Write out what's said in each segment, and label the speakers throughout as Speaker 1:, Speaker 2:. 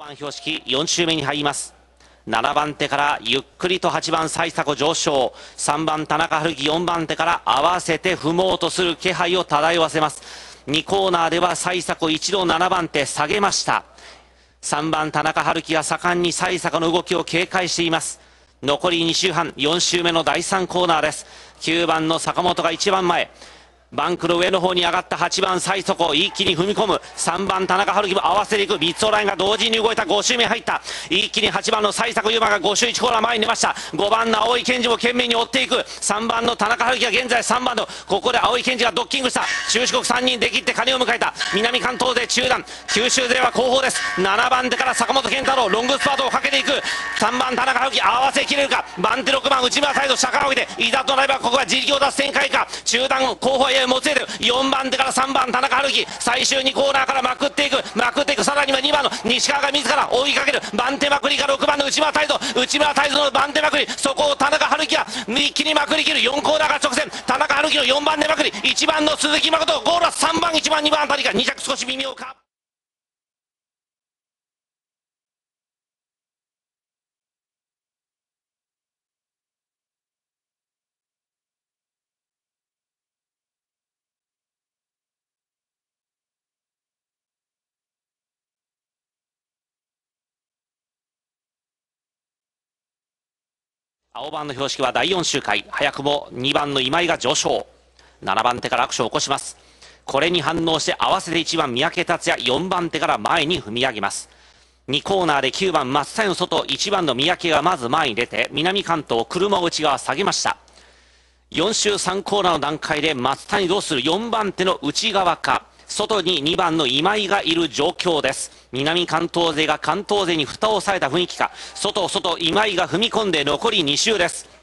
Speaker 1: 番標識4周目に入ります。7番手からゆっくりと8番幸迫上昇。3番田中春樹4番手から合わせて踏もうとする気配を漂わせます。2コーナーでは幸迫一度7番手下げました。3番田中春樹が盛んに幸迫の動きを警戒しています。残り2周半4周目の第3コーナーです。9番の坂本が一番前。バンクの上の方に上がった8番最速一気に踏み込む。3番田中春樹も合わせていく。3つラインが同時に動いた。5周目入った。一気に8番の最速優馬が5周1コーナー前に出ました。5番の青井健二も懸命に追っていく。3番の田中春樹が現在3番のここで青井健二がドッキングした。中四国3人で切って金を迎えた。南関東勢中段。九州勢は後方です。7番手から坂本健太郎。ロングスパートをかけていく。3番田中春樹合わせきれるか。番手6番内村サイド下から置いていざとなればここは自力を出す展開か。中段後方へもつれてる。4番手から3番田中春樹。最終2コーナーからまくっていく。まくっていく。さらには2番の西川が自ら追いかける。番手まくりが6番の内村泰造。内村泰造の番手まくり。そこを田中春樹が一気にまくりきる。4コーナーから直線。田中春樹の4番手まくり。1番の鈴木誠。ゴールは3番1番2番あたりが2着少し微妙か。青番の標識は第4周回早くも2番の今井が上昇。7番手からアクションを起こします。これに反応して合わせて1番三宅達也。4番手から前に踏み上げます。2コーナーで9番松田の外1番の三宅がまず前に出て南関東車を内側下げました。4周3コーナーの段階で松谷どうする？4番手の内側か。外に2番の今井がいる状況です。南関東勢が関東勢に蓋をされた雰囲気か。外外今井が踏み込んで残り2周です。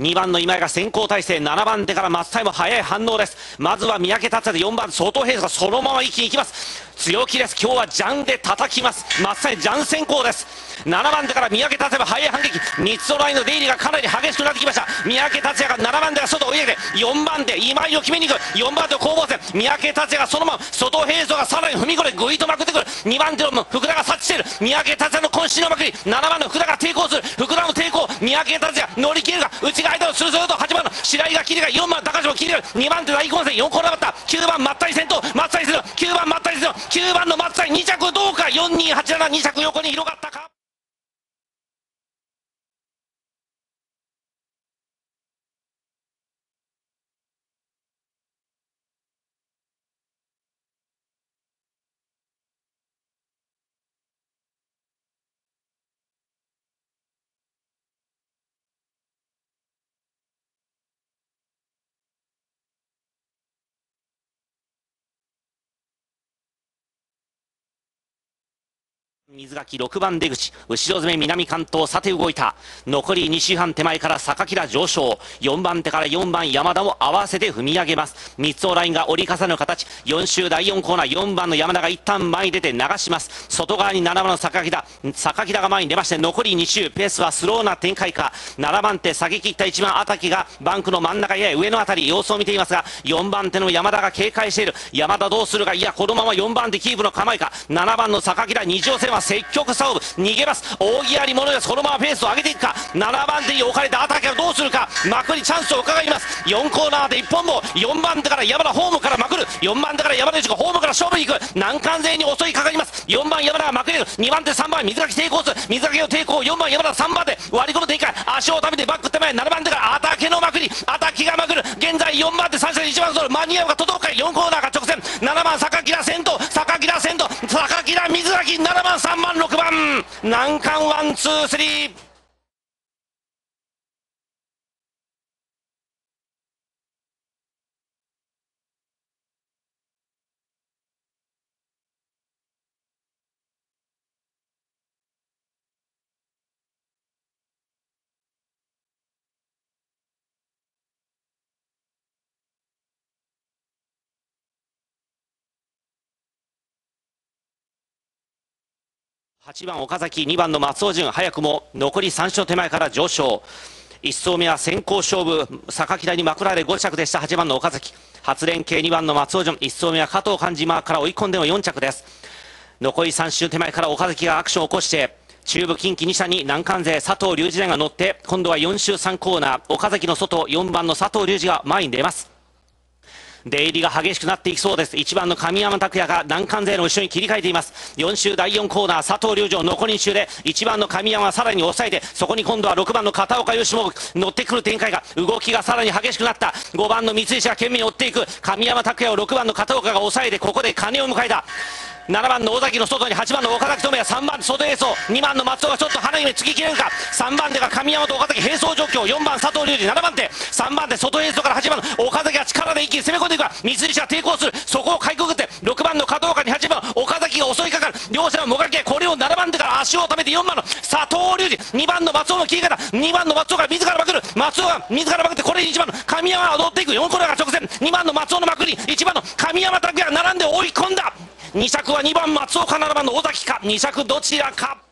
Speaker 1: 2番の今井が先行体制7番手から松谷も早い反応です。まずは三宅達也で4番外平がそのまま一気にいきます。強気です。今日はジャンで叩きます。松谷ジャン先行です。7番手から三宅達也は早い反撃。3つのラインの出入りがかなり激しくなってきました。三宅達也が7番手が外を追い上げて4番手今井を決めに行く。4番手攻防戦。三宅達也がそのまま外平蔵がさらに踏み込んでぐいとまくってくる。2番手の福田が察知している。三宅達也の渾身のまくり。7番の福田が抵抗する。福田の抵抗。三宅達也乗り切るが内側間をスルスルと8番の白井が切りが4番高島切りが2番手大混戦。4コーナーバッター9番松谷先頭。松谷する9番松谷する9番の松谷2着どうか。4287 2着横に広がったか。水垣6番出口後ろ詰め南関東さて動いた。残り2周半手前から坂平上昇。4番手から4番山田を合わせて踏み上げます。3つのラインが折り重ねる形。4周第4コーナー4番の山田が一旦前に出て流します。外側に7番の坂平坂平が前に出まして残り2周ペースはスローな展開か。7番手下げ切った1番 ata きがバンクの真ん中やや上の辺り様子を見ていますが4番手の山田が警戒している。山田どうするか？いやこのまま4番手キープの構えか。7番の坂平二条線は積極勝負逃げます。大木あり者ですこのままペースを上げていくか。7番手に置かれたアタックはどうするか。まくりチャンスを伺います。4コーナーで1本も4番手から山田ホームからまくる。4番手から山田内がホームから勝負に行く。難関勢に襲いかかります。4番山田がまくれる。2番手3番水垣抵抗する。水垣を抵抗4番山田3番で割り込む展開。足を食べてバック手前7番手からアタケのまくり。アタキがまくる。現在4番手3者で1番ソロ間に合うか届くか。4コーナーが直線。7番坂木ら先頭。坂木ら先頭。明水明7番3番6番。難関ワンツースリー。8番岡崎2番の松尾潤早くも残り3勝手前から上昇。1走目は先行勝負榊台にまくられ5着でした8番の岡崎。初連携2番の松尾潤1走目は加藤漢字マーから追い込んでの4着です。残り3周手前から岡崎がアクションを起こして中部近畿2社に南関勢佐藤隆二が乗って今度は4周3コーナー岡崎の外4番の佐藤隆二が前に出ます。出入りが激しくなっていきそうです。1番の神山拓也が難関勢の後ろに切り替えています。4周第4コーナー佐藤龍城残り2周で1番の神山はさらに抑えてそこに今度は6番の片岡義も乗ってくる展開が動きがさらに激しくなった。5番の三石が懸命に追っていく。神山拓也を6番の片岡が抑えてここで金を迎えた。7番の尾崎の外に8番の岡崎智也3番外衛走2番の松尾がちょっと花嫁突き切れるか3番手が神山と岡崎並走状況4番佐藤隆二7番手3番手外衛走から8番の岡崎が力で一気に攻め込んでいくが三菱が抵抗するそこをかいくぐって6番の加藤岡に8番岡崎が襲いかかる両者のもがきこれを7番手から足を止めて4番の佐藤隆二2番の松尾の切り方2番の松尾が自らまくる松尾が自らまくってこれ1番の神山が踊っていく4コーナーが直線2番の松尾のまくり1番の神山拓也が並んで追い込んだ。2着は2番松岡7番の尾崎か2着どちらか。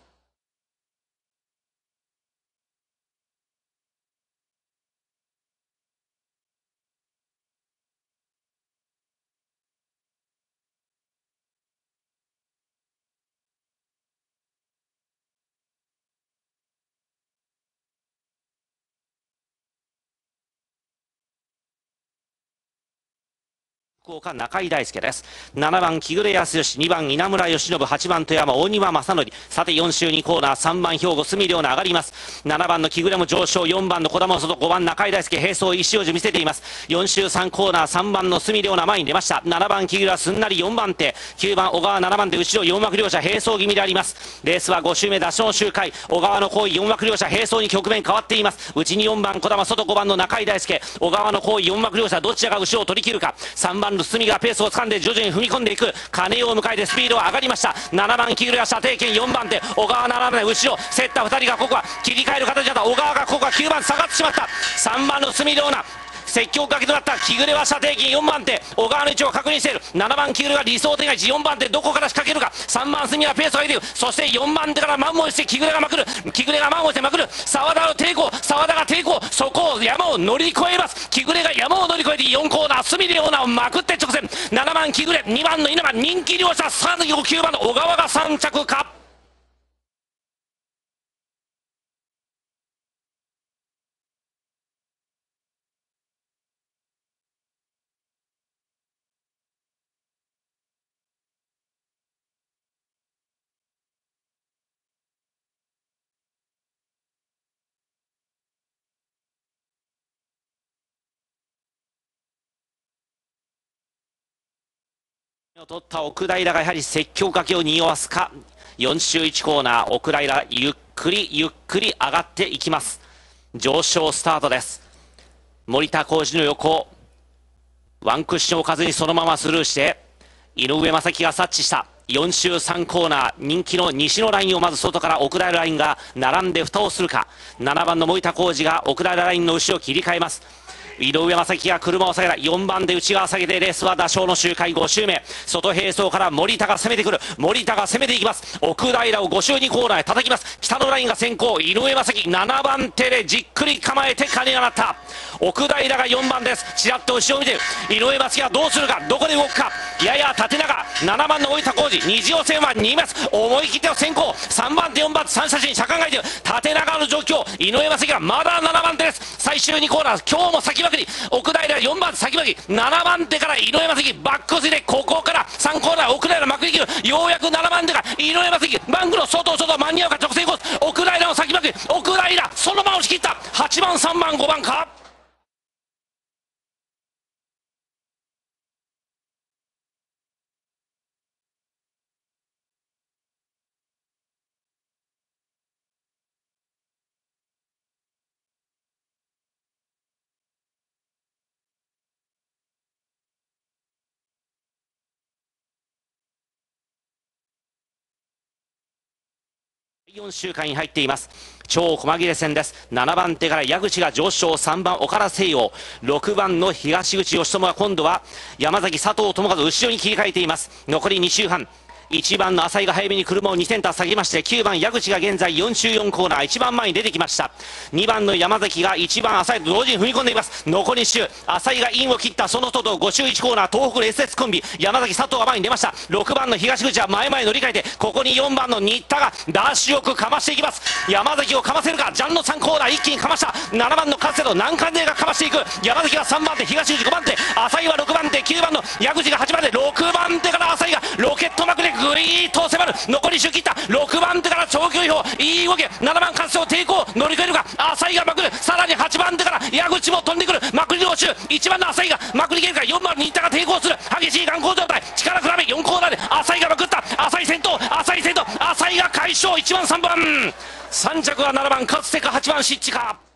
Speaker 1: 福岡中井大輔です。7番木暮康義2番稲村義信8番富山大庭正則。さて4周2コーナー3番兵庫隅良奈上がります。7番の木暮も上昇4番の児玉外5番中井大輔並走石王子見せています。4周3コーナー3番の隅良奈前に出ました。7番木暮はすんなり4番手。9番小川7番手後ろ4枠両者並走気味であります。レースは5周目打賞周回。小川の行為4枠両者並走に局面変わっています。内に4番児玉外5番の中井大輔。小川の行為4枠両者どちらが後ろを取り切るか。3番の隅がペースを掴んで徐々に踏み込んでいく。金を迎えてスピードは上がりました。7番木浦射程圏4番手小川7番後ろ。競った2人がここは切り替える形だった。小川がここは9番下がってしまった。3番の隅良奈。積極かけとなった木暮は射程圏4番手小川の位置を確認している。7番木暮が理想的な位置4番手どこから仕掛けるか。3番隅はペースを上げている。そして4番手から満をして木暮がまくる。木暮が満をしてまくる。沢田の抵抗。沢田が抵抗。そこを山を乗り越えます。木暮が山を乗り越えて4コーナー隅でオーナーをまくって直線。7番木暮2番の稲葉。人気両者。3 9番の小川が3着かを取った奥平がやはり積極かけを匂わすか。4周1コーナー奥平ゆっくりゆっくり上がっていきます。上昇スタートです。森田浩二の横ワンクッションを置かずにそのままスルーして井上正樹が察知した。4周3コーナー人気の西のラインをまず外から奥平ラインが並んで蓋をするか。7番の森田浩二が奥平ラインの後ろを切り替えます。井上正樹が車を下げた。4番で内側下げてレースは打賞の周回5周目。外並走から森田が攻めてくる。森田が攻めていきます。奥平を5周2コーナーへ叩きます。北のラインが先行。井上正樹7番手でじっくり構えて鐘が鳴った。奥平が4番です。ちらっと後ろを見てる井上正樹はどうするか？どこで動くか？やや縦長。7番の大分浩二。二次予選は2ます。思い切っての先行。3番手4番手3写真。車間外で。縦長の状況。井上正樹はまだ7番手です。最終2コーナー。今日も先まくり。奥平4番手先まき7番手から井上正樹バックスで。ここから3コーナー。奥平まくりきる。ようやく7番手が。井上正樹バンクの外外間に合うか？直線コース。奥平の先まき奥平そのまま押し切った。8番3番5番か4週間に入っています。超細切れ戦です。7番手から矢口が上昇。3番岡田誠陽6番の東口義友は今度は山崎佐藤友和後ろに切り替えています。残り2周半1番の浅井が早めに車を2センター下げまして9番矢口が現在4周4コーナー一番前に出てきました。2番の山崎が1番浅井と同時に踏み込んでいます。残り1周浅井がインを切ったその外5周1コーナー東北の SS コンビ山崎佐藤が前に出ました。6番の東口は前々乗り換えてここに4番の新田がダッシュよくかましていきます。山崎をかませるかジャンの3コーナー一気にかました。7番の勝瀬と南関勢がかましていく。山崎は3番手東口5番手浅井は6番手9番の矢口が8番手6番手から浅井がロケット幕でグリーと迫る。残り周切った。6番手から長距離砲いい動き。7番滑走抵抗。乗り越えるか浅井がまくる。さらに8番手から矢口も飛んでくる。まくり同士。1番の浅井がまくり切るか4番新田が抵抗する。激しい眼光状態。力比べ4コーナーで。浅井がまくった。浅井先頭。浅井先頭。浅井が快勝。1番3番。3着は7番かつてか8番シッチか。